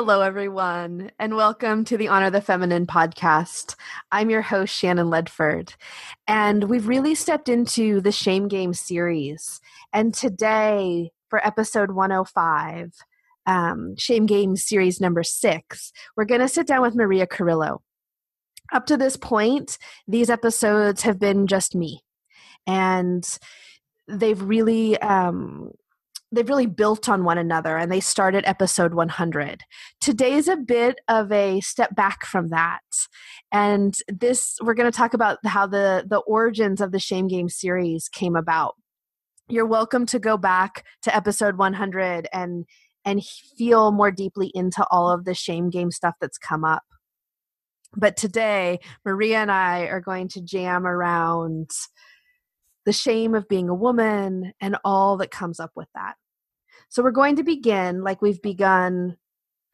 Hello, everyone, and welcome to the Honor the Feminine podcast. I'm your host, Shannon Ledford, and we've really stepped into the Shame Game series. And today, for episode 105, um, Shame Game series number six, we're going to sit down with Maria Kurylo. Up to this point, these episodes have been just me, and they've really um, they've really built on one another and they started episode 100 today's a bit of a step back from that and this we're going to talk about how the the origins of the shame game series came about. You're welcome to go back to episode 100 and and feel more deeply into all of the shame game stuff that's come up. But today maria and i are going to jam around the shame of being a woman, and all that comes up with that. So, we're going to begin, like we've begun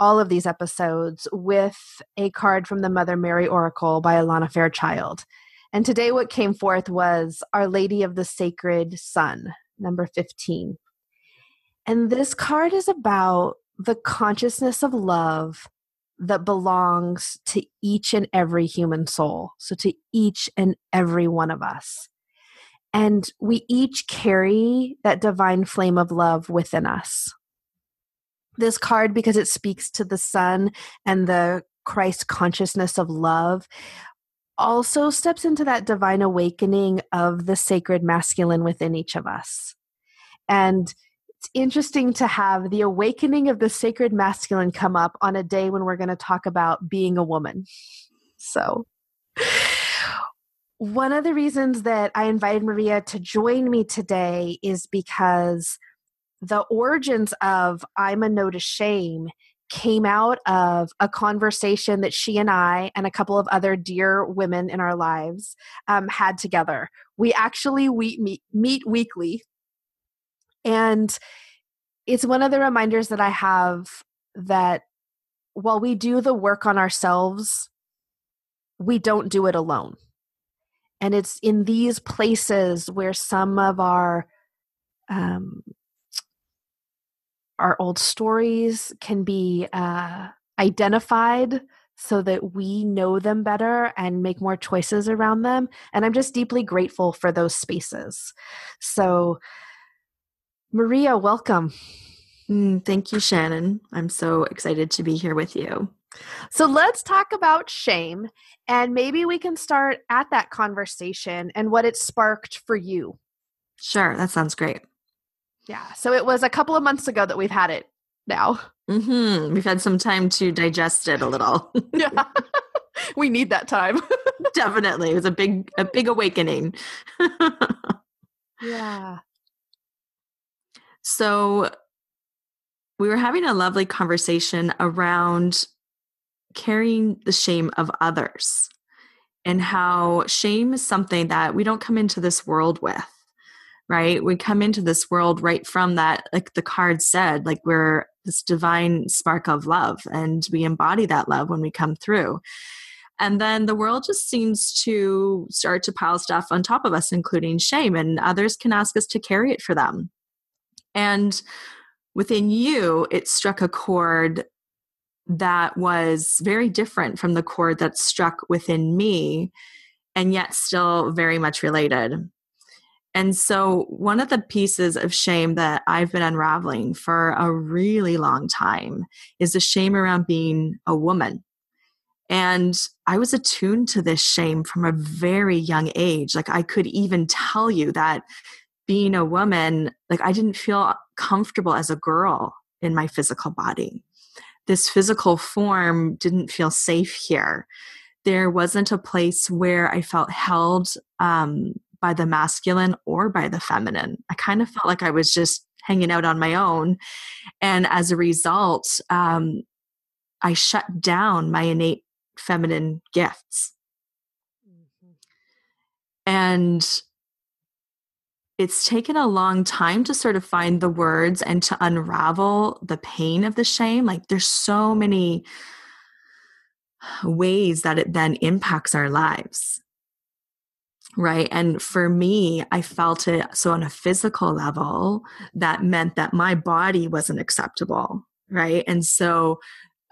all of these episodes, with a card from the Mother Mary Oracle by Alana Fairchild. And today, what came forth was Our Lady of the Sacred Sun, number 15. And this card is about the consciousness of love that belongs to each and every human soul. So, to each and every one of us. And we each carry that divine flame of love within us. This card, because it speaks to the sun and the Christ consciousness of love, also steps into that divine awakening of the sacred masculine within each of us. And it's interesting to have the awakening of the sacred masculine come up on a day when we're going to talk about being a woman. So one of the reasons that I invited Maria to join me today is because the origins of I'm a no to shame came out of a conversation that she and I and a couple of other dear women in our lives um, had together. We actually we meet, meet weekly, and it's one of the reminders that I have that while we do the work on ourselves, we don't do it alone. And it's in these places where some of our um, our old stories can be uh, identified so that we know them better and make more choices around them. And I'm just deeply grateful for those spaces. So, Maria, welcome. Mm, thank you, Shannon. I'm so excited to be here with you. So let's talk about shame and maybe we can start at that conversation and what it sparked for you. Sure, that sounds great. Yeah. So it was a couple of months ago that we've had it now. Mm-hmm. We've had some time to digest it a little. yeah. we need that time. Definitely. It was a big a big awakening. yeah. So we were having a lovely conversation around carrying the shame of others and how shame is something that we don't come into this world with right? We come into this world right from that like the card said like we're this divine spark of love and we embody that love when we come through. And then the world just seems to start to pile stuff on top of us including shame and others can ask us to carry it for them. And within you it struck a chord that was very different from the chord that struck within me and yet still very much related. And so, one of the pieces of shame that I've been unraveling for a really long time is the shame around being a woman. And I was attuned to this shame from a very young age. Like, I could even tell you that being a woman, like, I didn't feel comfortable as a girl in my physical body this physical form didn't feel safe here. There wasn't a place where I felt held um, by the masculine or by the feminine. I kind of felt like I was just hanging out on my own. And as a result, um, I shut down my innate feminine gifts. Mm-hmm. And it's taken a long time to sort of find the words and to unravel the pain of the shame. Like there's so many ways that it then impacts our lives. Right. And for me, I felt it. So on a physical level, that meant that my body wasn't acceptable. Right. And so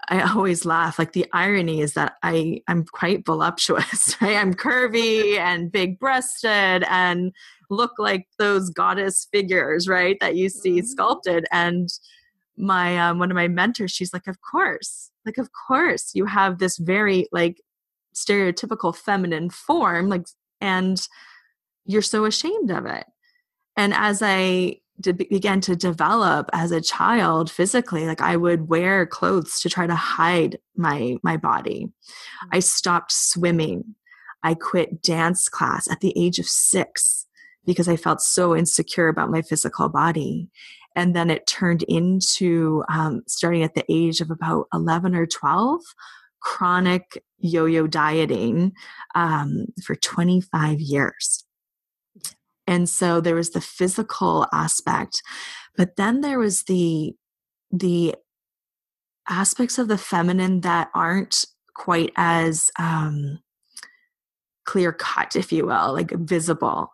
I always laugh. Like the irony is that I I'm quite voluptuous, right? I'm curvy and big breasted and look like those goddess figures, right? That you see mm-hmm. sculpted. And my um, one of my mentors, she's like, of course, like of course, you have this very like stereotypical feminine form, like, and you're so ashamed of it. And as I began to develop as a child physically like i would wear clothes to try to hide my my body i mm. stopped swimming i quit dance class at the age of 6 because i felt so insecure about my physical body. And then it turned into um, starting at the age of about 11 or 12 chronic yo-yo dieting um, for 25 years. And so there was the physical aspect but then there was the the aspects of the feminine that aren't quite as um clear cut if you will like visible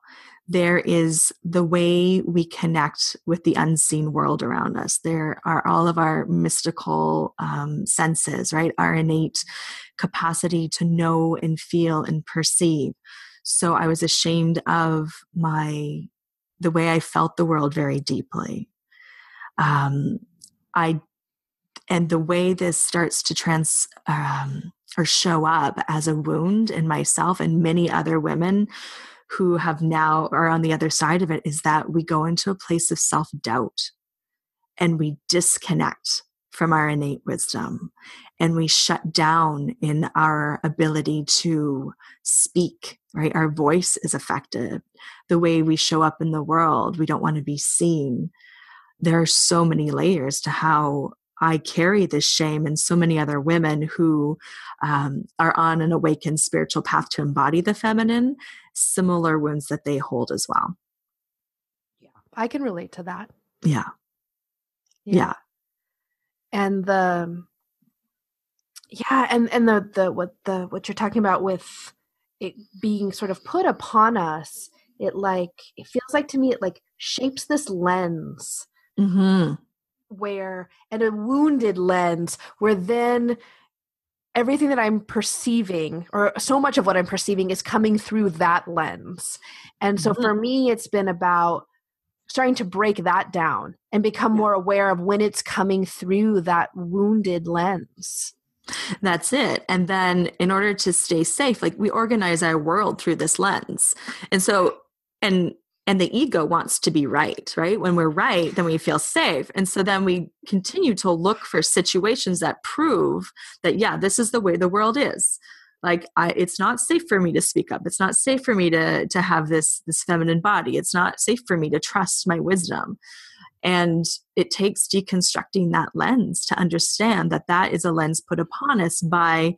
there is the way we connect with the unseen world around us. There are all of our mystical um, senses, right? Our innate capacity to know and feel and perceive. So I was ashamed of my the way I felt the world very deeply. Um, I and the way this starts to trans um, or show up as a wound in myself and many other women who have now are on the other side of it is that we go into a place of self doubt and we disconnect from our innate wisdom and we shut down in our ability to speak right? Our voice is affected the way we show up in the world we don't want to be seen. There are so many layers to how I carry this shame and so many other women who um, are on an awakened spiritual path to embody the feminine, similar wounds that they hold as well. Yeah, I can relate to that. Yeah. Yeah. yeah and the yeah and and the the what the what you're talking about with it being sort of put upon us it like it feels like to me it like shapes this lens mm-hmm. Where and a wounded lens where then everything that i'm perceiving or so much of what i'm perceiving is coming through that lens and so mm-hmm. for me it's been about starting to break that down and become more aware of when it's coming through that wounded lens. That's it. And then in order to stay safe, like we organize our world through this lens. And so, and, and the ego wants to be right, right? When we're right, then we feel safe. And so then we continue to look for situations that prove that, yeah, this is the way the world is. Like I, it's not safe for me to speak up. It's not safe for me to to have this this feminine body. It's not safe for me to trust my wisdom. And it takes deconstructing that lens to understand that that is a lens put upon us by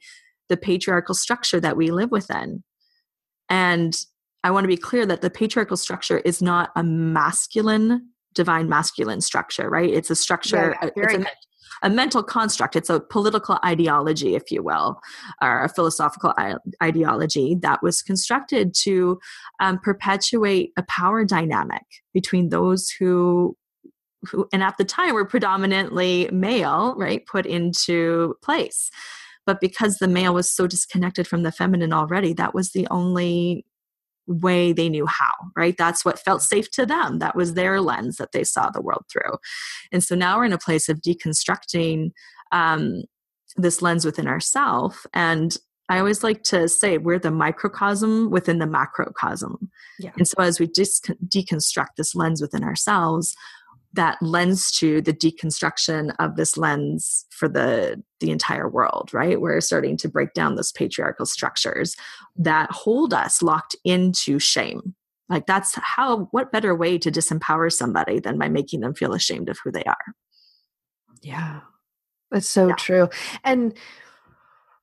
the patriarchal structure that we live within. And i want to be clear that the patriarchal structure is not a masculine divine masculine structure right? It's a structure yeah, yeah, it's a, a mental construct. It's a political ideology, if you will, or a philosophical ideology that was constructed to um, perpetuate a power dynamic between those who who and at the time were predominantly male right put into place. But because the male was so disconnected from the feminine already that was the only way they knew how, right? That's what felt safe to them. That was their lens that they saw the world through. And so now we're in a place of deconstructing um, this lens within ourself. And I always like to say we're the microcosm within the macrocosm. Yeah. And so as we dis- deconstruct this lens within ourselves, that lends to the deconstruction of this lens for the the entire world right? We're starting to break down those patriarchal structures that hold us locked into shame. Like that's how what better way to disempower somebody than by making them feel ashamed of who they are? Yeah. That's so yeah. true. And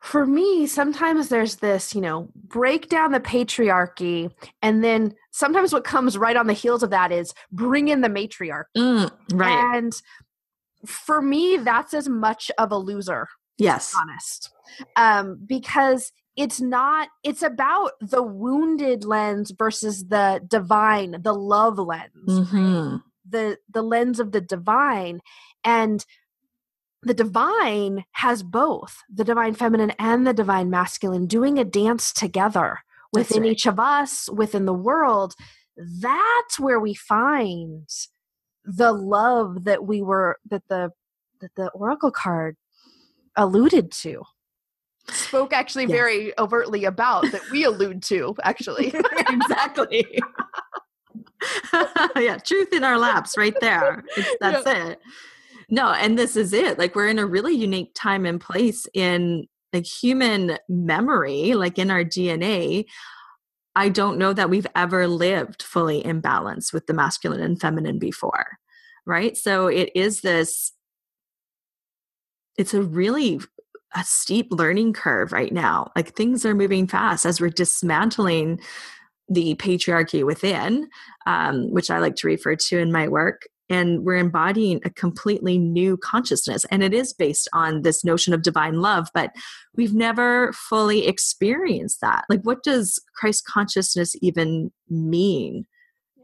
for me, sometimes there's this, you know, break down the patriarchy, and then sometimes what comes right on the heels of that is bring in the matriarchy. Mm, right. And for me, that's as much of a loser. Yes. honest. Um, because it's not, it's about the wounded lens versus the divine, the love lens. Mm-hmm. The the lens of the divine. And the divine has both the divine feminine and the divine masculine doing a dance together within right. each of us, within the world. That's where we find the love that we were that the that the oracle card alluded to spoke actually yes. very overtly about that we allude to actually exactly yeah truth in our laps right there it's, that's yeah. it no and this is it like we're in a really unique time and place in like human memory like in our dna i don't know that we've ever lived fully in balance with the masculine and feminine before right? So it is this it's a really a steep learning curve right now like things are moving fast as we're dismantling the patriarchy within um, which i like to refer to in my work and we're embodying a completely new consciousness. And it is based on this notion of divine love but we've never fully experienced that. Like what does christ consciousness even mean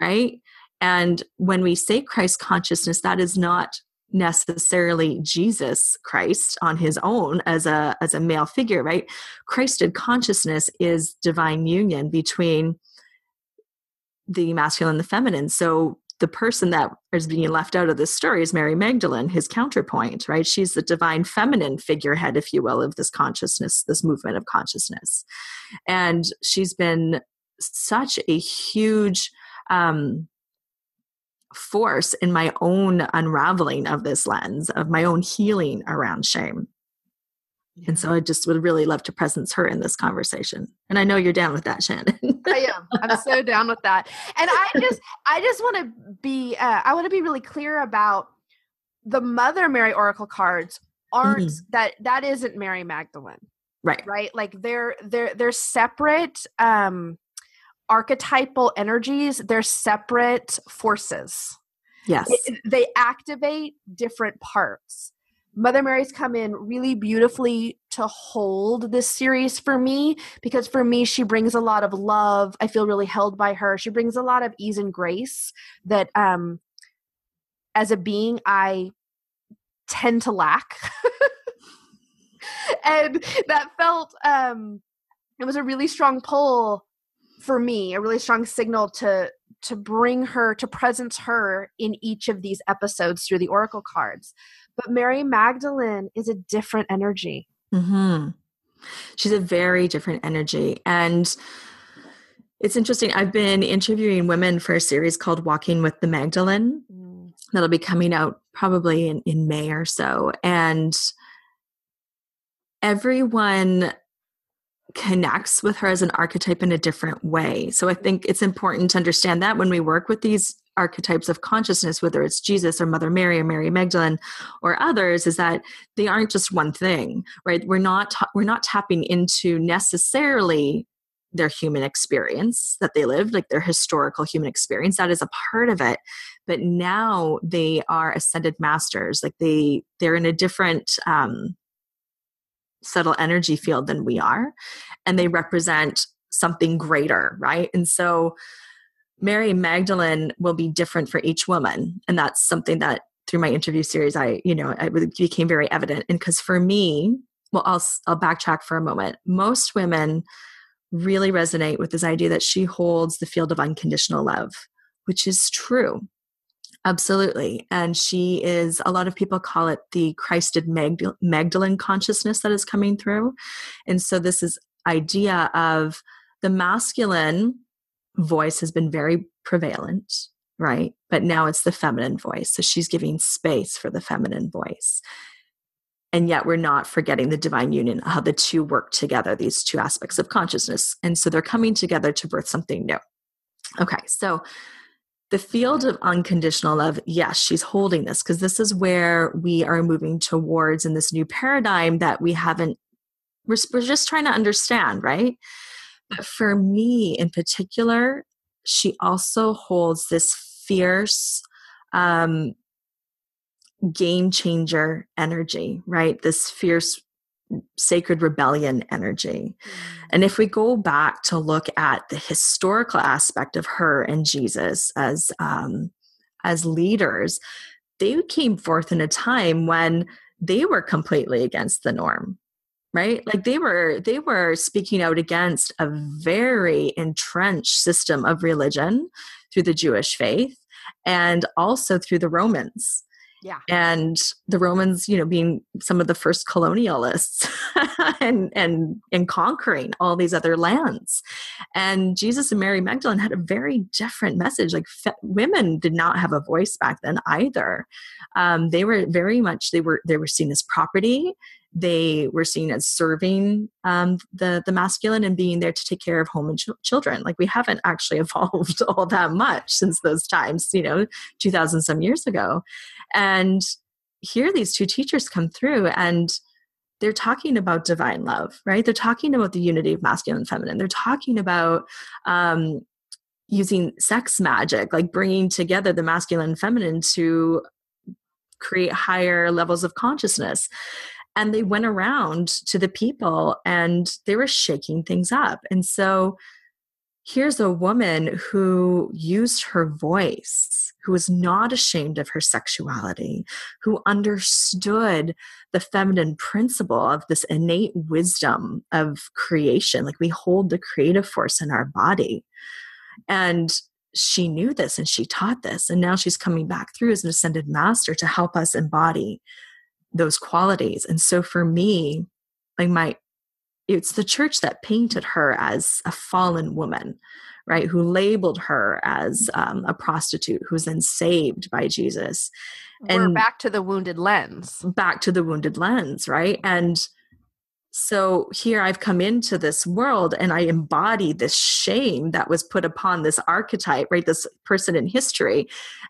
right? And when we say christ consciousness that is not necessarily jesus christ on his own as a as a male figure right? Christed consciousness is divine union between the masculine and the feminine. So the person that is being left out of this story is Mary Magdalene, his counterpoint, right? She's the divine feminine figurehead, if you will, of this consciousness, this movement of consciousness. And she's been such a huge um, force in my own unraveling of this lens, of my own healing around shame. And so I just would really love to presence her in this conversation. And I know you're down with that, Shannon. I am. I'm so down with that. And I just I just want to be uh, I want to be really clear about the Mother Mary Oracle cards aren't mm-hmm. that that isn't Mary Magdalene. Right. Right? Like they're they're they're separate um archetypal energies, they're separate forces. Yes. It, they activate different parts. Mother Mary's come in really beautifully to hold this series for me because for me, she brings a lot of love. I feel really held by her. She brings a lot of ease and grace that, um, as a being, I tend to lack. and that felt, um, it was a really strong pull for me, a really strong signal to to bring her to presence her in each of these episodes through the oracle cards but Mary Magdalene is a different energy. Mm-hmm. She's a very different energy. And it's interesting. I've been interviewing women for a series called Walking with the Magdalene mm. that'll be coming out probably in, in May or so. And everyone connects with her as an archetype in a different way. So I think it's important to understand that when we work with these archetypes of consciousness, whether it's Jesus or Mother Mary or Mary Magdalene or others, is that they aren't just one thing, right? We're not we're not tapping into necessarily their human experience that they lived, like their historical human experience. That is a part of it. But now they are ascended masters. Like they they're in a different um, subtle energy field than we are, and they represent something greater, right? And so Mary Magdalene will be different for each woman. And that's something that through my interview series, I, you know, it became very evident. And because for me, well, I'll, I'll backtrack for a moment. Most women really resonate with this idea that she holds the field of unconditional love, which is true. Absolutely. And she is, a lot of people call it the Christed Magdalene consciousness that is coming through. And so this is idea of the masculine voice has been very prevalent, right? But now it's the feminine voice. So she's giving space for the feminine voice. And yet we're not forgetting the divine union, how the two work together, these two aspects of consciousness. And so they're coming together to birth something new. Okay, so the field of unconditional love, yes, she's holding this because this is where we are moving towards in this new paradigm that we haven't, we're, we're just trying to understand, right? But for me in particular, she also holds this fierce um, game changer energy, right? This fierce sacred rebellion energy. Mm. And if we go back to look at the historical aspect of her and Jesus as um, as leaders, they came forth in a time when they were completely against the norm right like they were they were speaking out against a very entrenched system of religion through the jewish faith and also through the romans yeah. And the Romans, you know, being some of the first colonialists and and and conquering all these other lands. And Jesus and Mary Magdalene had a very different message. Like fe- women did not have a voice back then either. Um, they were very much they were they were seen as property they were seen as serving um, the the masculine and being there to take care of home and ch- children. Like we haven't actually evolved all that much since those times, you know, two thousand some years ago. And here, these two teachers come through and they're talking about divine love, right? They're talking about the unity of masculine and feminine. They're talking about um, using sex magic, like bringing together the masculine and feminine to create higher levels of consciousness and they went around to the people and they were shaking things up. And so here's a woman who used her voice who was not ashamed of her sexuality who understood the feminine principle of this innate wisdom of creation. Like we hold the creative force in our body. And she knew this and she taught this and now she's coming back through as an ascended master to help us embody those qualities. And so for me, like my, it's the church that painted her as a fallen woman, right? Who labeled her as um, a prostitute who's then saved by Jesus. And We're back to the wounded lens. Back to the wounded lens, right? And so here I've come into this world and I embody this shame that was put upon this archetype, right? This person in history.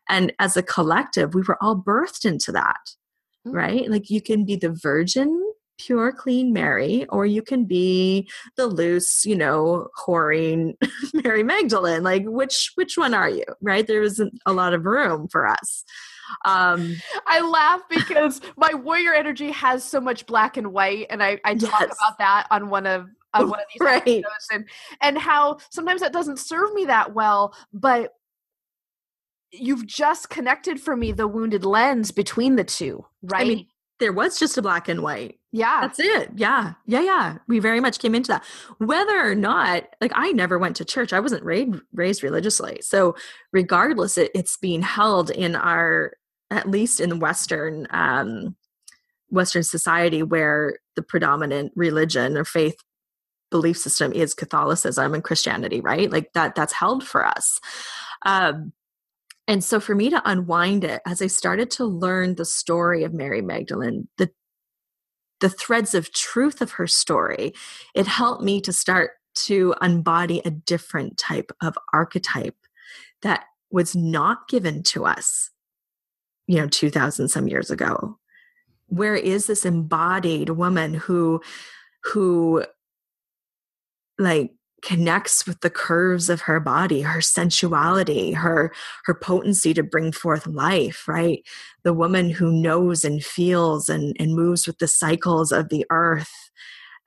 And as a collective, we were all birthed into that mm-hmm. Right? Like you can be the virgin, pure, clean Mary, or you can be the loose, you know, whoring Mary Magdalene. Like which which one are you? Right? There isn't a lot of room for us. Um, I laugh because my warrior energy has so much black and white, and I, I talk yes. about that on one of on one of these right. episodes, and and how sometimes that doesn't serve me that well, but you've just connected for me the wounded lens between the two, right? I mean, there was just a black and white. Yeah. That's it. Yeah. Yeah. Yeah. We very much came into that. Whether or not, like, I never went to church, I wasn't raised, raised religiously. So, regardless, it, it's being held in our, at least in the Western, um, Western society where the predominant religion or faith belief system is Catholicism and Christianity, right? Like that, that's held for us. Um, and so for me to unwind it, as I started to learn the story of Mary Magdalene, the the threads of truth of her story, it helped me to start to embody a different type of archetype that was not given to us, you know, 2000 some years ago. Where is this embodied woman who who like connects with the curves of her body her sensuality her her potency to bring forth life right? The woman who knows and feels and and moves with the cycles of the earth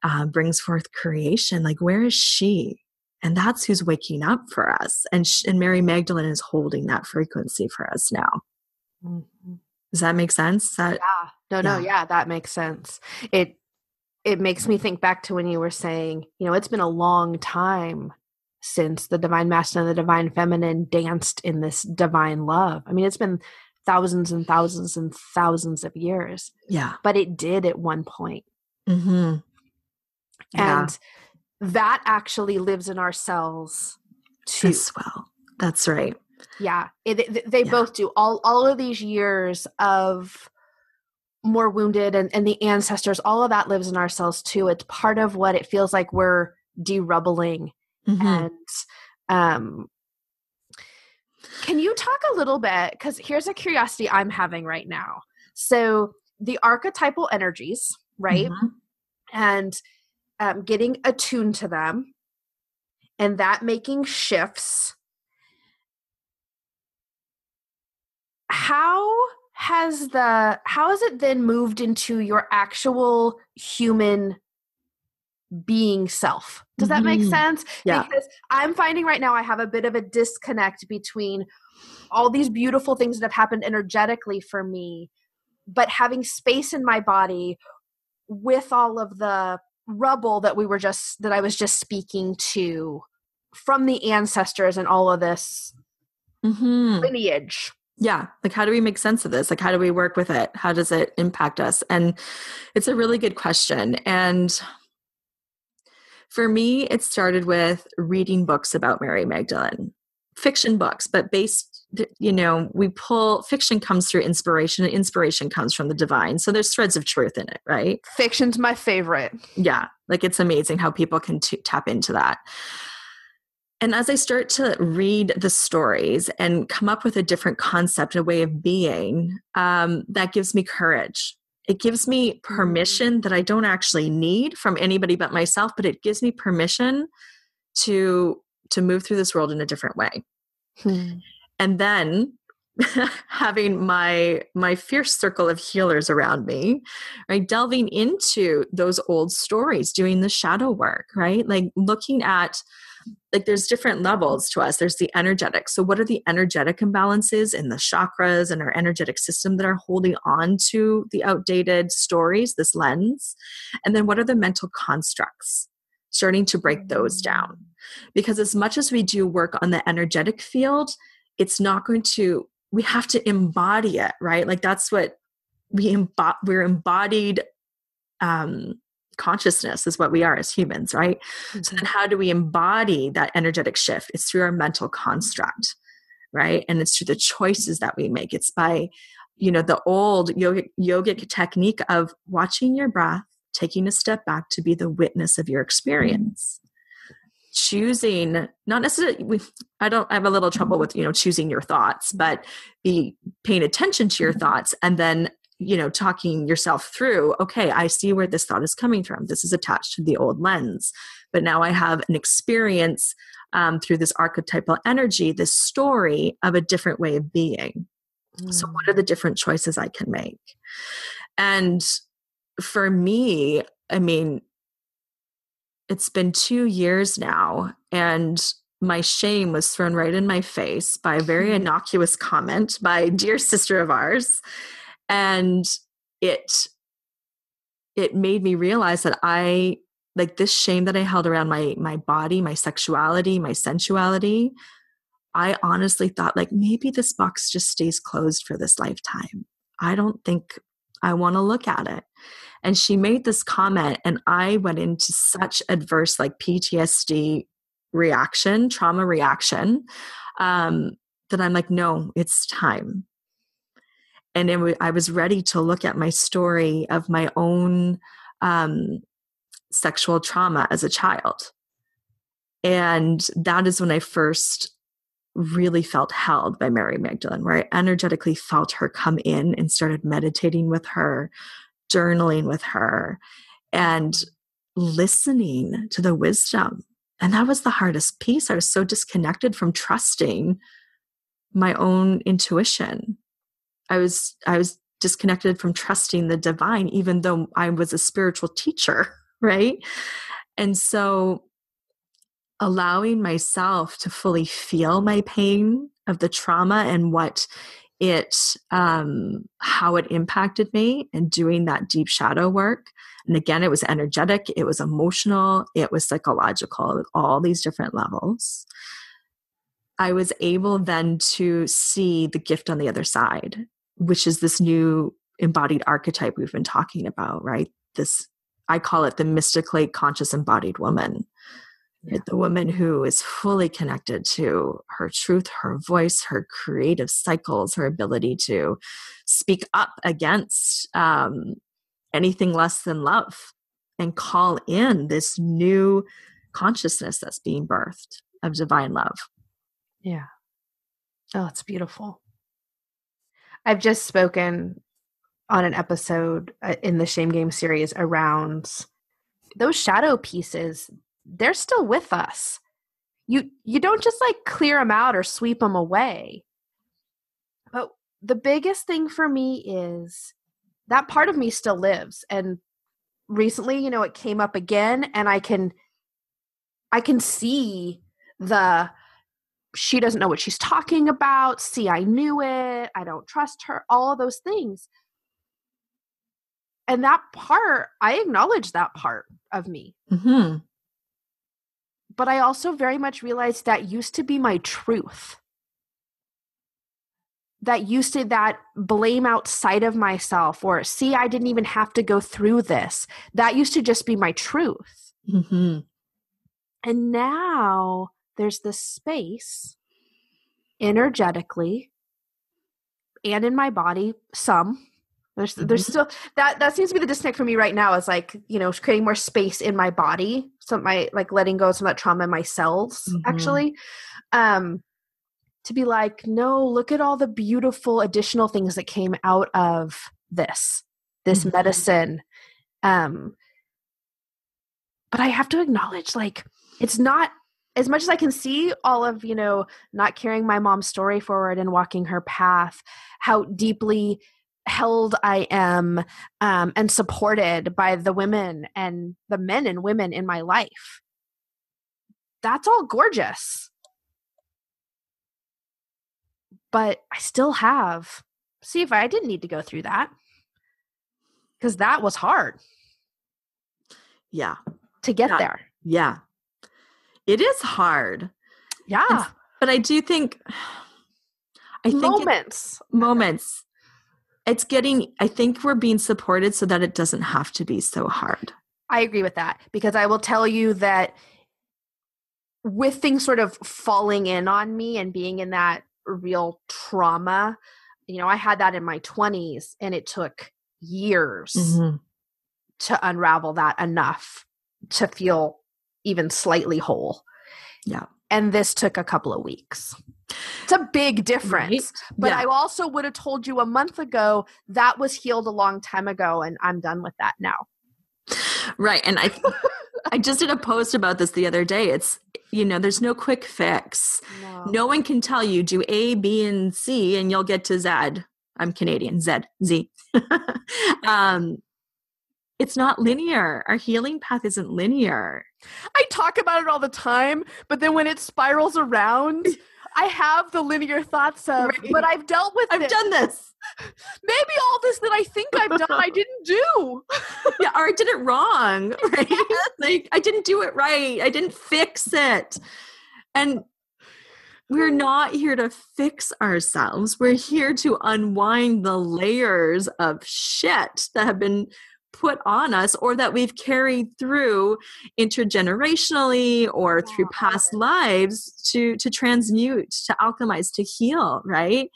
uh, brings forth creation. Like where is she? And that's who's waking up for us. And sh- and mary magdalene is holding that frequency for us now. Mm-hmm. does that make sense? That yeah. No no yeah. yeah that makes sense. It it makes me think back to when you were saying, you know, it's been a long time since the divine masculine and the divine feminine danced in this divine love. I mean, it's been thousands and thousands and thousands of years. Yeah. But it did at one point. Mm-hmm. Yeah. And that actually lives in our cells too. As well. That's right. Yeah. It, they yeah. both do. All all of these years of more wounded and, and the ancestors all of that lives in ourselves too it's part of what it feels like we're derubbling mm-hmm. and um can you talk a little bit because here's a curiosity i'm having right now so the archetypal energies right mm-hmm. and um, getting attuned to them and that making shifts how has the how has it then moved into your actual human being self does that make mm-hmm. sense yeah. because i'm finding right now i have a bit of a disconnect between all these beautiful things that have happened energetically for me but having space in my body with all of the rubble that we were just that I was just speaking to from the ancestors and all of this mm-hmm. lineage. Yeah. Like, how do we make sense of this? Like, how do we work with it? How does it impact us? And it's a really good question. And for me, it started with reading books about Mary Magdalene, fiction books, but based you know we pull fiction comes through inspiration and inspiration comes from the divine so there's threads of truth in it right fiction's my favorite yeah like it's amazing how people can t- tap into that and as i start to read the stories and come up with a different concept a way of being um, that gives me courage. It gives me mm. permission that i don't actually need from anybody but myself but it gives me permission to to move through this world in a different way. Hmm. And then having my my fierce circle of healers around me right delving into those old stories doing the shadow work right? Like looking at like there's different levels to us. There's the energetic. So what are the energetic imbalances in the chakras and our energetic system that are holding on to the outdated stories this lens? And then what are the mental constructs starting to break those down? Because as much as we do work on the energetic field it's not going to we have to embody it right? Like that's what we embody we're embodied um consciousness is what we are as humans right? Mm-hmm. so then how do we embody that energetic shift? It's through our mental construct right? And it's through the choices that we make. It's by you know the old yogic, yogic technique of watching your breath taking a step back to be the witness of your experience. Choosing not necessarily i don't i have a little trouble with you know choosing your thoughts but be paying attention to your mm-hmm. thoughts and then you know talking yourself through okay i see where this thought is coming from this is attached to the old lens but now i have an experience um, through this archetypal energy this story of a different way of being mm. so what are the mm. different choices i can make and for me i mean it's been two years now and my shame was thrown right in my face by a very innocuous comment by a dear sister of ours and it it made me realize that i like this shame that i held around my my body my sexuality my sensuality i honestly thought like maybe this box just stays closed for this lifetime. I don't think i want to look at it. And she made this comment and i went into such adverse like ptsd reaction trauma reaction um, that i'm like no it's time and it, i was ready to look at my story of my own um, sexual trauma as a child and that is when i first really felt held by Mary Magdalene, where I energetically felt her come in and started meditating with her, journaling with her and listening to the wisdom. And that was the hardest piece. I was so disconnected from trusting my own intuition. I was I was disconnected from trusting the divine even though I was a spiritual teacher, right? And so allowing myself to fully feel my pain of the trauma and what it um, how it impacted me and doing that deep shadow work. And again it was energetic it was emotional it was psychological all these different levels. I was able then to see the gift on the other side which is this new embodied archetype we've been talking about right this i call it the mystically conscious embodied woman yeah. the woman who is fully connected to her truth, her voice, her creative cycles, her ability to speak up against um, anything less than love and call in this new consciousness that's being birthed of divine love. Yeah. Oh, it's beautiful. I've just spoken on an episode uh, in the Shame Game series around those shadow pieces they're still with us. You you don't just like clear them out or sweep them away. But the biggest thing for me is that part of me still lives and recently, you know, it came up again and I can I can see the she doesn't know what she's talking about. See, I knew it. I don't trust her. All of those things. and that part, I acknowledge that part of me. Mm-hmm. But I also very much realized that used to be my truth. That used to that blame outside of myself, or see, I didn't even have to go through this. That used to just be my truth. Mm-hmm. And now there's this space energetically and in my body, some there's mm-hmm. there's still that that seems to be the disconnect for me right now is like, you know, creating more space in my body. So my like letting go of some of that trauma in my cells, mm-hmm. actually. Um to be like, no, look at all the beautiful additional things that came out of this, this mm-hmm. medicine. Um but I have to acknowledge, like, it's not as much as I can see all of, you know, not carrying my mom's story forward and walking her path, how deeply held I am um, and supported by the women and the men and women in my life. That's all gorgeous. But I still have, see if I didn't need to go through that because that was hard. Yeah. To get yeah. there. Yeah. It is hard. Yeah. And, but I do think I think moments. It, moments it's getting i think we're being supported so that it doesn't have to be so hard i agree with that because i will tell you that with things sort of falling in on me and being in that real trauma you know i had that in my 20s and it took years mm-hmm. to unravel that enough to feel even slightly whole yeah and this took a couple of weeks it's a big difference. Right? But yeah. I also would have told you a month ago that was healed a long time ago, and I'm done with that now. Right. And I I just did a post about this the other day. It's you know, there's no quick fix. No. no one can tell you do A, B, and C and you'll get to Z. I'm Canadian, Z, Z. um, it's not linear. Our healing path isn't linear. I talk about it all the time, but then when it spirals around, I have the linear thoughts of, right. but I've dealt with I've it. done this. Maybe all this that I think I've done, I didn't do. yeah, or I did it wrong. Right? like I didn't do it right. I didn't fix it. And we're not here to fix ourselves. We're here to unwind the layers of shit that have been put on us or that we've carried through intergenerationally or through past lives to to transmute to alchemize to heal right?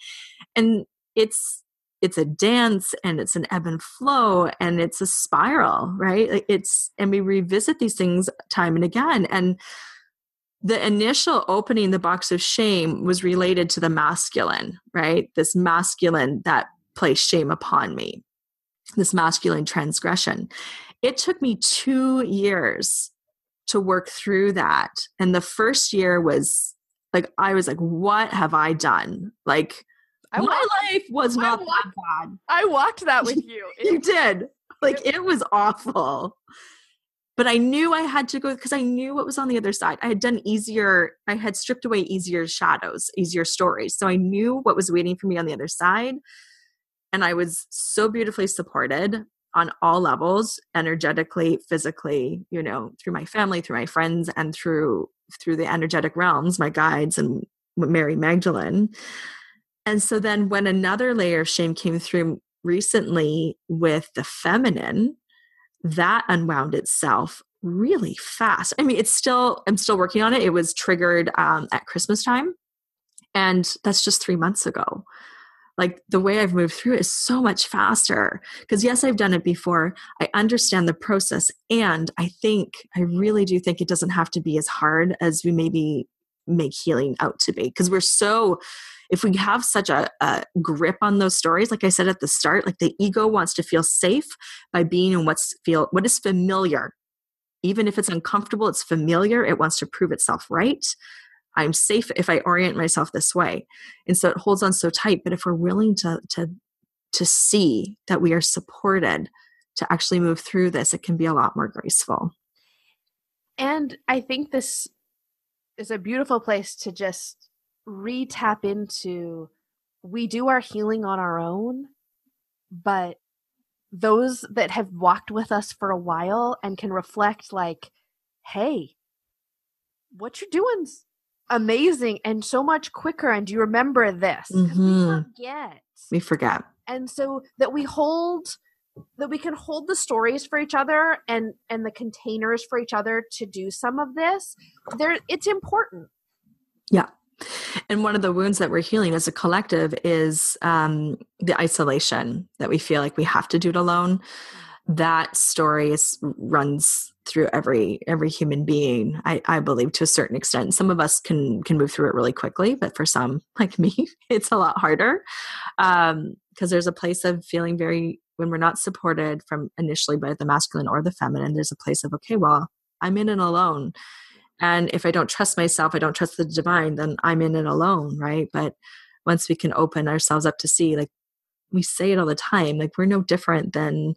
And it's it's a dance and it's an ebb and flow and it's a spiral right? It's and we revisit these things time and again. And the initial opening the box of shame was related to the masculine right? This masculine that placed shame upon me this masculine transgression. It took me two years to work through that. And the first year was like, I was like, what have I done? Like, I my walked, life was not walked, that bad. I walked that with you. you did. Like, it was awful. But I knew I had to go because I knew what was on the other side. I had done easier, I had stripped away easier shadows, easier stories. So I knew what was waiting for me on the other side and I was so beautifully supported on all levels energetically physically you know through my family through my friends and through through the energetic realms my guides and mary magdalene. And so then when another layer of shame came through recently with the feminine that unwound itself really fast. I mean it's still i'm still working on it. It was triggered um, at christmas time and that's just three months ago like the way I've moved through is so much faster. Because, yes, I've done it before. I understand the process. And I think, I really do think it doesn't have to be as hard as we maybe make healing out to be. Because we're so, if we have such a, a, grip on those stories, like I said at the start, like the ego wants to feel safe by being in what's feel what is familiar. Even if it's uncomfortable, it's familiar. It wants to prove itself right. I'm safe if I orient myself this way. And so it holds on so tight. But if we're willing to to to see that we are supported to actually move through this, it can be a lot more graceful. And I think this is a beautiful place to just re tap into we do our healing on our own, but those that have walked with us for a while and can reflect like hey what you're doing's amazing and so much quicker and do you remember this Mhm. we forget We forget. and so that we hold that we can hold the stories for each other and and the containers for each other to do some of this there it's important yeah And one of the wounds that we're healing as a collective is um, the isolation that we feel like we have to do it alone. That story is, runs through every every human being. I, I believe to a certain extent. Some of us can can move through it really quickly, but for some like me, it's a lot harder um, because there's a place of feeling very when we're not supported from initially by the masculine or the feminine. There's a place of okay, well, I'm in it alone. And if I don't trust myself, I don't trust the divine, then I'm in it alone, right? But once we can open ourselves up to see, like we say it all the time, like we're no different than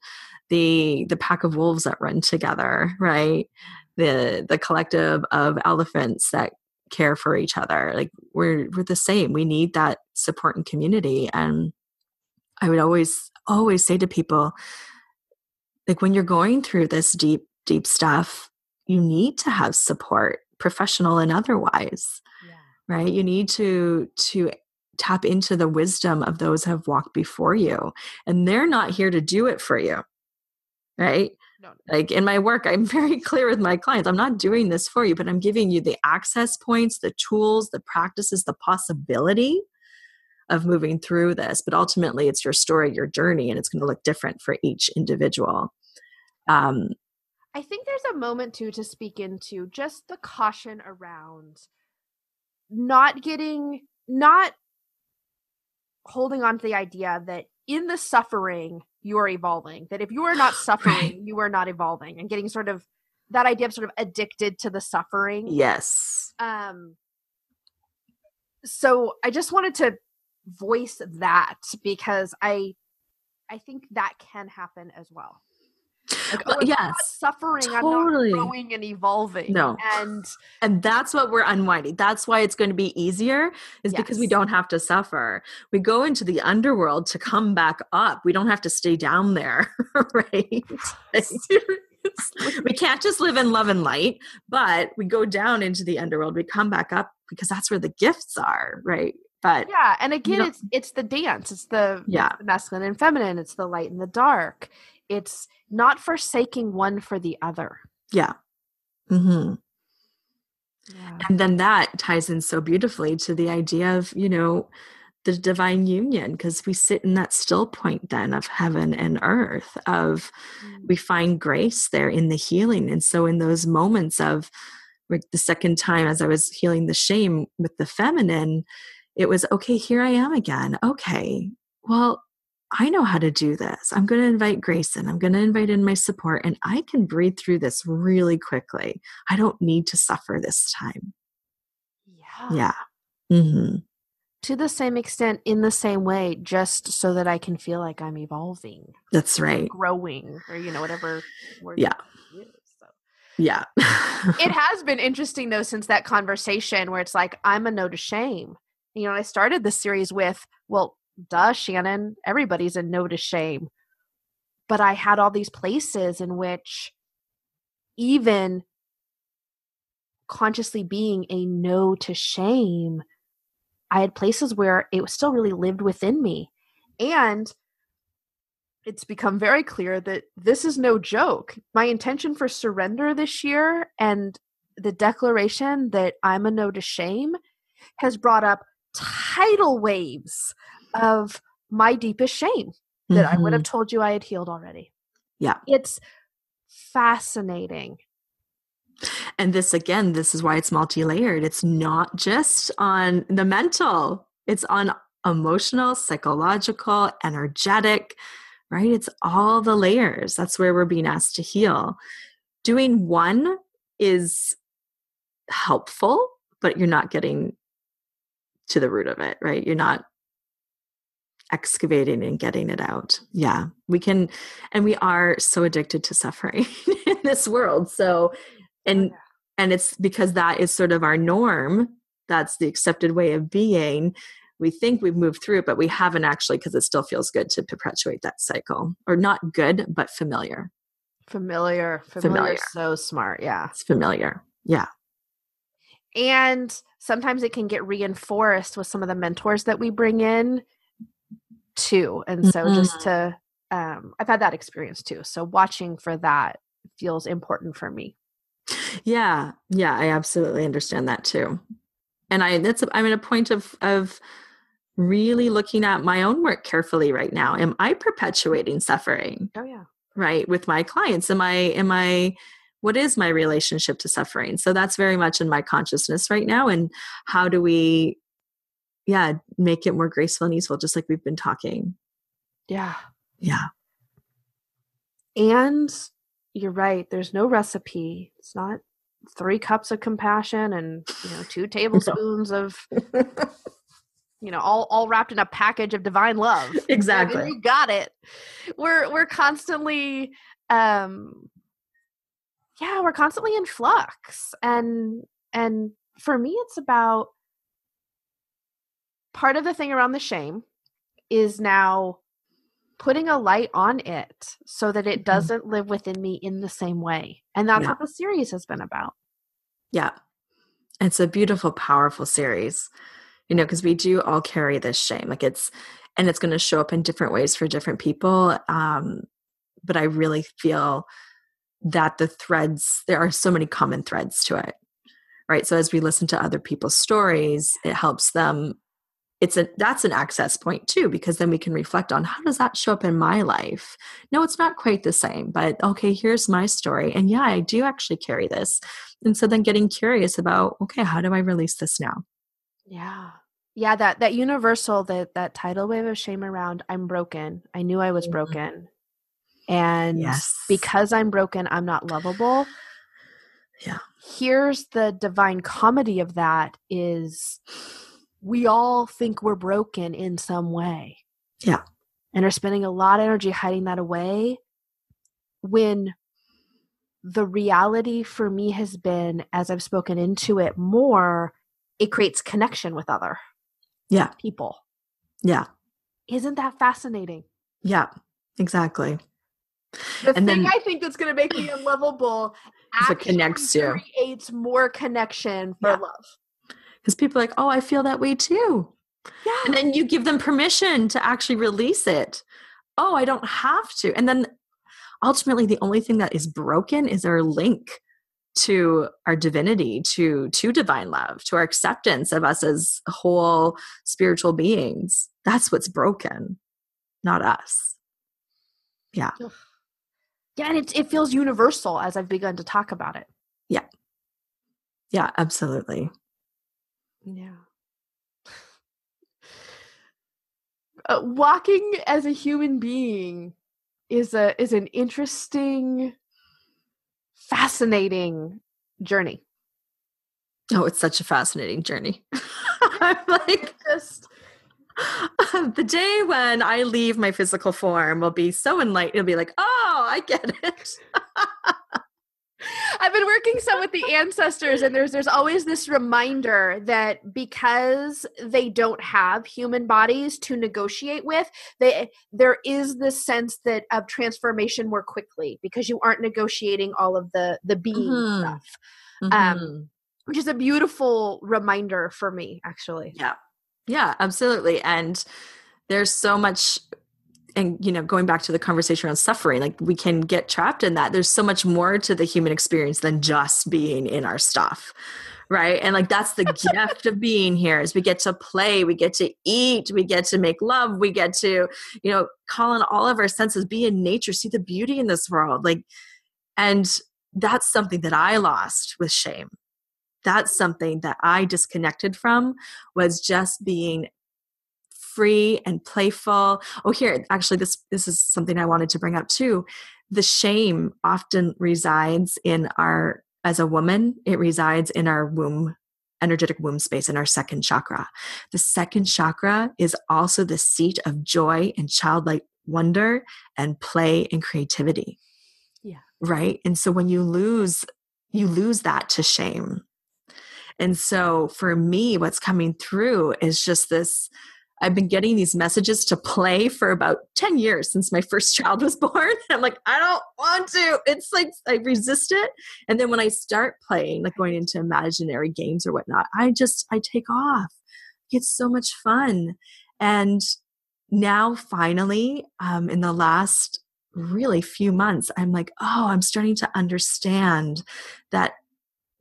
the the pack of wolves that run together, right? The the collective of elephants that care for each other. Like we're we're the same. We need that support and community. And I would always always say to people, like when you're going through this deep, deep stuff, you need to have support professional and otherwise right you need to to tap into the wisdom of those who have walked before you and they're not here to do it for you right No. like in my work i'm very clear with my clients i'm not doing this for you but i'm giving you the access points the tools the practices the possibility of moving through this but ultimately it's your story your journey and it's going to look different for each individual um I think there's a moment too to speak into just the caution around not getting not holding on to the idea that in the suffering you are evolving that if you are not suffering you are not evolving and getting sort of that idea of sort of addicted to the suffering. Yes. Um so i just wanted to voice that because i i think that can happen as well like, Well, oh, if I'm not yes, suffering totally. i'm not growing and evolving No. and and that's what we're unwinding. That's why it's going to be easier is because we don't have to suffer. We go into the underworld to come back up. We don't have to stay down there right? We can't just live in love and light but we go down into the underworld we come back up because that's where the gifts are right? But yeah and again it's it's the dance it's the Yeah. the masculine and feminine it's the light and the dark it's not forsaking one for the other. Yeah. Hmm yeah. and then that ties in so beautifully to the idea of you know the divine union because we sit in that still point then of heaven and earth of we find grace there in the healing. And so in those moments of like the second time as i was healing the shame with the feminine it was okay here i am again. Okay. Well i know how to do this. I'm going to invite grace in i'm going to invite in my support and i can breathe through this really quickly. I don't need to suffer this time. Yeah. Yeah. Hmm to the same extent in the same way just so that i can feel like i'm evolving that's right. growing or you know whatever word Yeah. use, so. yeah. It has been interesting though since that conversation where it's like i'm a no to shame. You know i started the series with well duh shannon everybody's a no to shame but i had all these places in which even consciously being a no to shame i had places where it was still really lived within me and it's become very clear that this is no joke. My intention for surrender this year and the declaration that I'm a no to shame has brought up tidal waves of my deepest shame that I would have told you I had healed already. Mm-hmm. Yeah. It's fascinating. And this again, this is why it's multi-layered. It's not just on the mental, it's on emotional, psychological, energetic, right? It's all the layers. That's where we're being asked to heal. Doing one is helpful, but you're not getting to the root of it, right? You're not excavating and getting it out. Yeah. We can and we are so addicted to suffering in this world. So oh, and yeah. and it's because that is sort of our norm that's the accepted way of being we think we've moved through it, but we haven't actually because it still feels good to perpetuate that cycle. Or not good, but familiar. Familiar. Familiar. familiar. So smart. Yeah. It's familiar. Yeah. And sometimes it can get reinforced with some of the mentors that we bring in too. And so mm-hmm. just to, um, I've had that experience too. So watching for that feels important for me. Yeah. Yeah. I absolutely understand that too. And I, that's, I'm at a point of, of, really looking at my own work carefully right now. Am I perpetuating suffering? Oh yeah. Right with my clients. Am I am I what is my relationship to suffering? So that's very much in my consciousness right now and how do we yeah, make it more graceful and easeful just like we've been talking. Yeah. Yeah. And you're right, there's no recipe. It's not three cups of compassion and you know two tablespoons no. of you know all all wrapped in a package of divine love exactly you got it we're we're constantly um yeah we're constantly in flux and and for me it's about part of the thing around the shame is now putting a light on it so that it mm-hmm. doesn't live within me in the same way and that's yeah. what the series has been about yeah it's a beautiful powerful series you know because we do all carry this shame like it's and it's going to show up in different ways for different people um but i really feel that the threads there are so many common threads to it right so as we listen to other people's stories it helps them it's a that's an access point too because then we can reflect on how does that show up in my life no it's not quite the same but okay here's my story and yeah i do actually carry this and so then getting curious about okay how do i release this now yeah. Yeah, that that universal that that tidal wave of shame around I'm broken. I knew I was mm-hmm. broken. And yes. because I'm broken, I'm not lovable. Yeah. Here's the divine comedy of that is we all think we're broken in some way. Yeah. And are spending a lot of energy hiding that away when the reality for me has been as I've spoken into it more it creates connection with other yeah. people. Yeah. Isn't that fascinating? Yeah exactly. The and thing then, i think that's going to make me unlovable actually connects you. creates more connection for yeah. love because people are like oh i feel that way too. Yeah. and then you give them permission to actually release it. Oh i don't have to. And then ultimately the only thing that is broken is our link to our divinity to to divine love to our acceptance of us as whole spiritual beings. That's what's broken not us. Yeah. Yeah and it, it feels universal as i've begun to talk about it. Yeah. Yeah absolutely yeah uh, walking as a human being is a is an interesting fascinating journey. Oh, it's such a fascinating journey. I'm like just the day when I leave my physical form will be so enlightened. It'll be like, oh, I get it. I've been working some with the ancestors, and there's there's always this reminder that because they don't have human bodies to negotiate with, they there is this sense that of transformation more quickly because you aren't negotiating all of the the being mm-hmm. stuff, um, mm-hmm. um, which is a beautiful reminder for me, actually. Yeah, yeah, absolutely, and there's so much and you know going back to the conversation around suffering like we can get trapped in that. There's so much more to the human experience than just being in our stuff right? And like that's the gift of being here is we get to play we get to eat we get to make love we get to you know call on all of our senses be in nature see the beauty in this world like and that's something that i lost with shame. That's something that i disconnected from was just being free and playful. Oh, here, actually, this this is something I wanted to bring up too. The shame often resides in our as a woman, it resides in our womb energetic womb space in our second chakra. The second chakra is also the seat of joy and childlike wonder and play and creativity. Yeah. Right? And so when you lose you lose that to shame. And so for me, what's coming through is just this I've been getting these messages to play for about 10 years since my first child was born. I'm like, I don't want to. It's like I resist it. And then when I start playing, like going into imaginary games or whatnot, I just, I take off. It's so much fun. And now finally, um, in the last really few months, I'm like, oh, I'm starting to understand that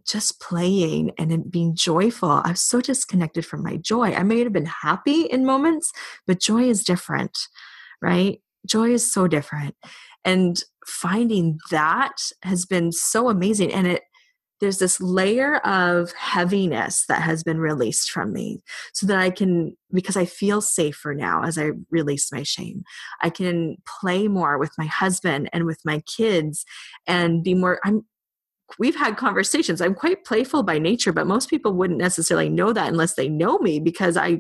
just playing and being joyful. I was so disconnected from my joy. I may have been happy in moments, but joy is different, right? Joy is so different. And finding that has been so amazing. And it, there's this layer of heaviness that has been released from me so that I can, because I feel safer now as I release my shame, I can play more with my husband and with my kids and be more, I'm, we've had conversations. I'm quite playful by nature, but most people wouldn't necessarily know that unless they know me because I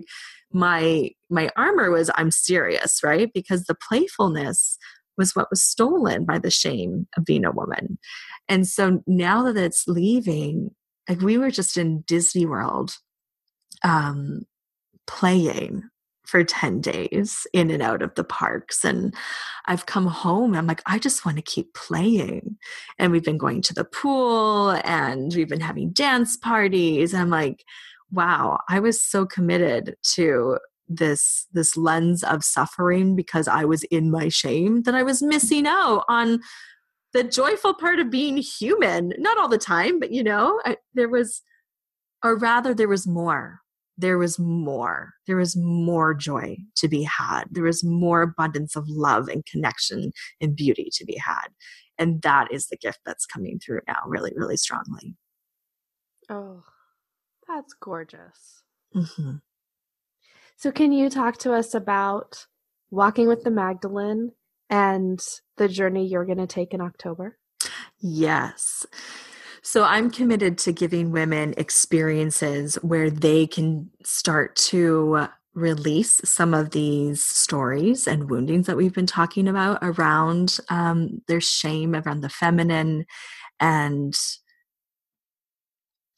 my my armor was I'm serious, right? Because the playfulness was what was stolen by the shame of being a woman. And so now that it's leaving, like we were just in Disney World um playing for 10 days in and out of the parks. And I've come home. and I'm like, I just want to keep playing. And we've been going to the pool and we've been having dance parties. And I'm like, wow, I was so committed to this this lens of suffering because I was in my shame that I was missing out on the joyful part of being human. Not all the time, but you know, I, there was, or rather, there was more there was more. There was more joy to be had. There was more abundance of love and connection and beauty to be had. And that is the gift that's coming through now, really, really strongly. Oh, that's gorgeous. Mm-hmm. So, can you talk to us about walking with the Magdalene and the journey you're going to take in October? Yes. So I'm committed to giving women experiences where they can start to release some of these stories and woundings that we've been talking about around um, their shame around the feminine and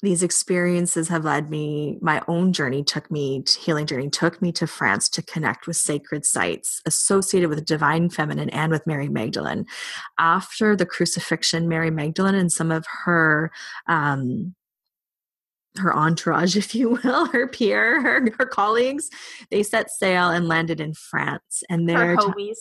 these experiences have led me my own journey took me to, healing journey took me to france to connect with sacred sites associated with divine feminine and with mary magdalene. After the crucifixion mary magdalene and some of her um, her entourage, if you will, her peer, her, her colleagues, they set sail and landed in France. And their her homies,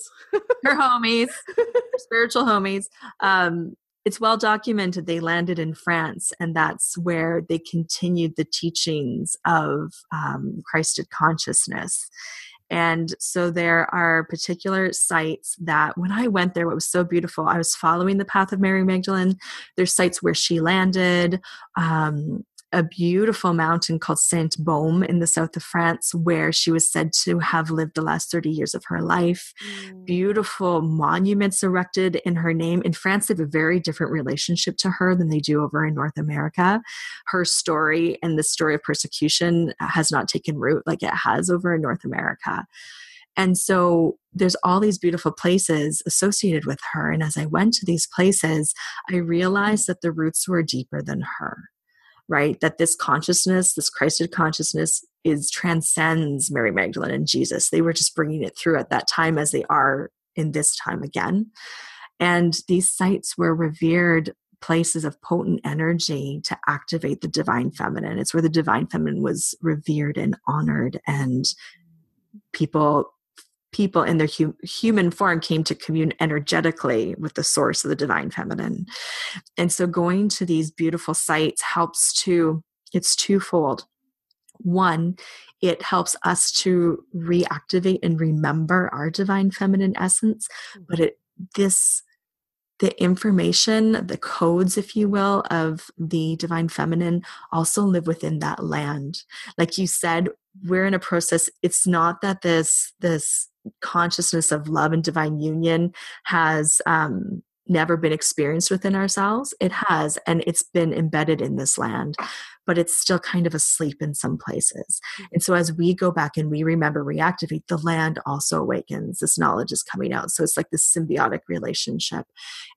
her homies, her spiritual homies, um, it's well documented they landed in France, and that's where they continued the teachings of um, Christed consciousness. And so there are particular sites that when I went there, what was so beautiful, I was following the path of Mary Magdalene. There's sites where she landed. Um, a beautiful mountain called Sainte-Baume in the south of France, where she was said to have lived the last 30 years of her life. Mm. Beautiful monuments erected in her name. In France, they have a very different relationship to her than they do over in North America. Her story and the story of persecution has not taken root like it has over in North America. And so there's all these beautiful places associated with her. And as I went to these places, I realized that the roots were deeper than her right? That this consciousness, this Christed consciousness, is transcends Mary Magdalene and Jesus. They were just bringing it through at that time as they are in this time again. And these sites were revered places of potent energy to activate the divine feminine. It's where the divine feminine was revered and honored, and people people in their hu- human form came to commune energetically with the source of the divine feminine. And so going to these beautiful sites helps to, it's twofold. One, it helps us to reactivate and remember our divine feminine essence, but it, this, the information, the codes, if you will, of the divine feminine also live within that land. Like you said, we're in a process. It's not that this, this consciousness of love and divine union has um, never been experienced within ourselves. It has, and it's been embedded in this land. but it's still kind of asleep in some places. And so as we go back and we remember reactivate, the land also awakens. This knowledge is coming out. So it's like this symbiotic relationship.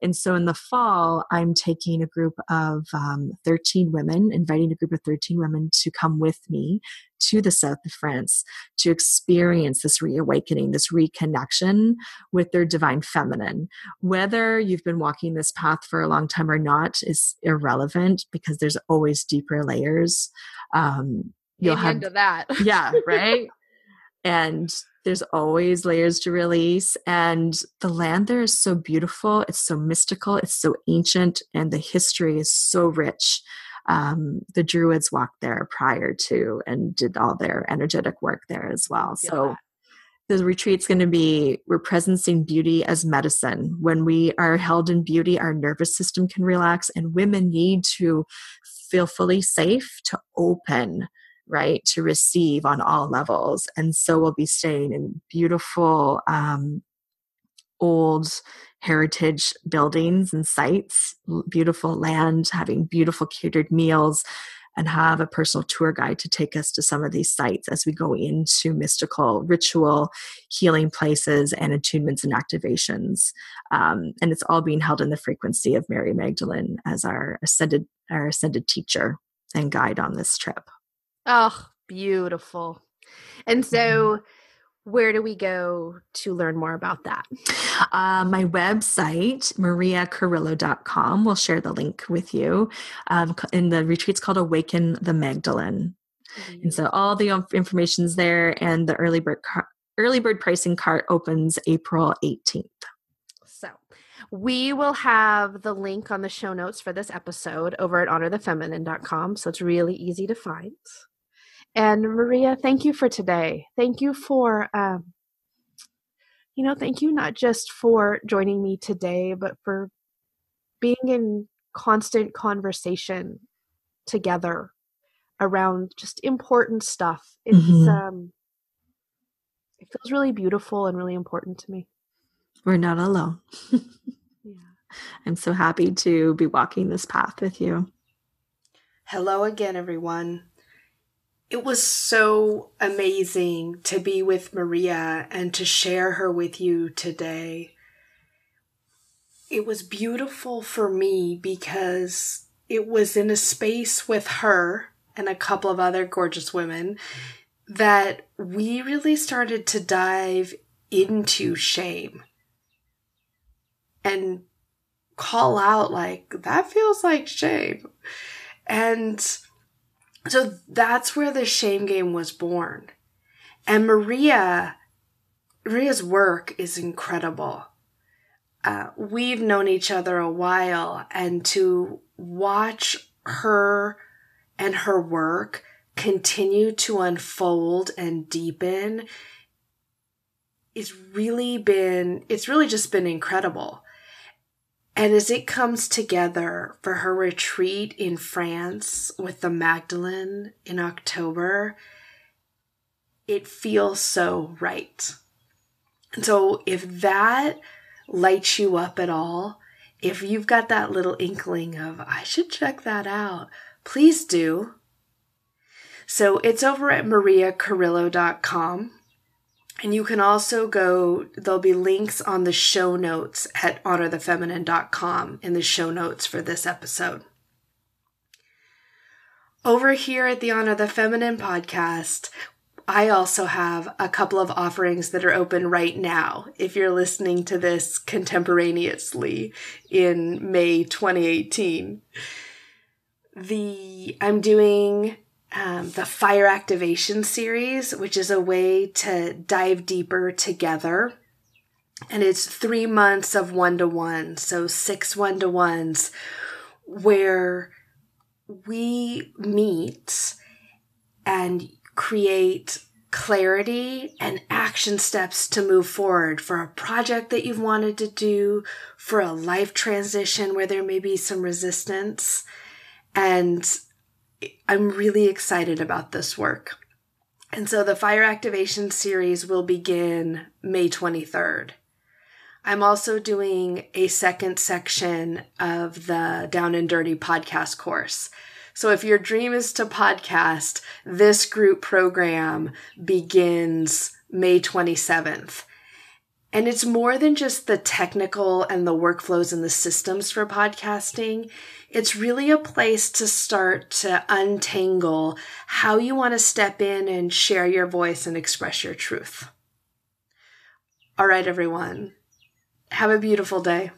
And so in the fall, I'm taking a group of um, 13 women, inviting a group of 13 women to come with me to the south of France to experience this reawakening, this reconnection with their divine feminine. Whether you've been walking this path for a long time or not is irrelevant because there's always deeper layers. Um, you'll Amen have to that. yeah, right. and there's always layers to release and the land there is so beautiful it's so mystical it's so ancient and the history is so rich um, the Druids walked there prior to and did all their energetic work there as well. So the retreat's going to be we're presencing beauty as medicine. When we are held in beauty, our nervous system can relax, and women need to feel fully safe to open right to receive on all levels and so we'll be staying in beautiful um, old heritage buildings and sites, beautiful land, having beautiful catered meals, and have a personal tour guide to take us to some of these sites as we go into mystical ritual healing places and attunements and activations. Um, and it's all being held in the frequency of Mary Magdalene as our ascended our ascended teacher and guide on this trip. Oh, beautiful. And so where do we go to learn more about that? Uh, my website, mariakurylo.com, will share the link with you. Um, and the retreat's called Awaken the Magdalene. Mm-hmm. And so all the information is there, and the early bird, car- early bird pricing cart opens April 18th. So we will have the link on the show notes for this episode over at honorthefeminine.com. So it's really easy to find. And Maria, thank you for today. Thank you for, um, you know, thank you not just for joining me today, but for being in constant conversation together around just important stuff. It's mm-hmm. um, it feels really beautiful and really important to me. We're not alone. yeah. I'm so happy to be walking this path with you. Hello again, everyone it was so amazing to be with Maria and to share her with you today. It was beautiful for me because it was in a space with her and a couple of other gorgeous women that we really started to dive into shame and call out like that feels like shame and so that's where the shame game was born. And Maria, Maria's work is incredible. Uh, we've known each other a while, and to watch her and her work continue to unfold and deepen it's really been it's really just been incredible and as it comes together for her retreat in France with the Magdalene in October, it feels so right. And so if that lights you up at all, if you've got that little inkling of, I should check that out, please do. So it's over at mariakurylo.com. And you can also go, there'll be links on the show notes at honorthefeminine.com in the show notes for this episode. Over here at the Honor the Feminine podcast, I also have a couple of offerings that are open right now. If you're listening to this contemporaneously in May 2018, the I'm doing um, the fire activation series, which is a way to dive deeper together. And it's three months of one to one, so six one to ones where we meet and create clarity and action steps to move forward for a project that you've wanted to do, for a life transition where there may be some resistance. And I'm really excited about this work. And so the fire activation series will begin May 23rd. I'm also doing a second section of the Down and Dirty podcast course. So if your dream is to podcast, this group program begins May 27th. And it's more than just the technical and the workflows and the systems for podcasting. It's really a place to start to untangle how you want to step in and share your voice and express your truth. All right, everyone. Have a beautiful day.